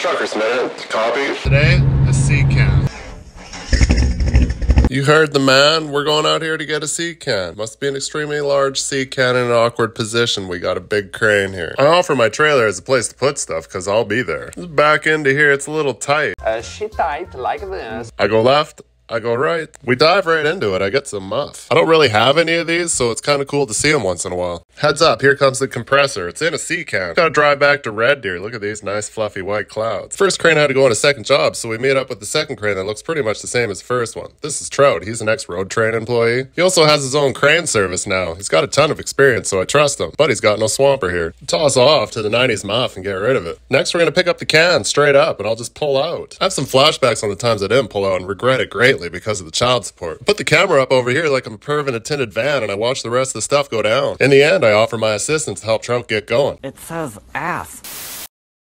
Trucker's Minute, copy. Today, a sea can. You heard the man. We're going out here to get a sea can. Must be an extremely large sea can in an awkward position. We got a big crane here. I offer my trailer as a place to put stuff because I'll be there. Back into here, it's a little tight. Uh, she tight like this. I go left. I go right. We dive right into it. I get some muff. I don't really have any of these, so it's kind of cool to see them once in a while. Heads up, here comes the compressor. It's in a sea can. Gotta drive back to Red Deer. Look at these nice fluffy white clouds. First crane had to go on a second job, so we meet up with the second crane that looks pretty much the same as the first one. This is Trout. He's an ex-road train employee. He also has his own crane service now. He's got a ton of experience, so I trust him. But he's got no swamper here. Toss off to the 90s muff and get rid of it. Next, we're gonna pick up the can straight up, and I'll just pull out. I have some flashbacks on the times I didn't pull out and regret it greatly because of the child support. Put the camera up over here like I'm perving in a tinted van and I watch the rest of the stuff go down. In the end, I offer my assistance to help Trump get going. It says ass.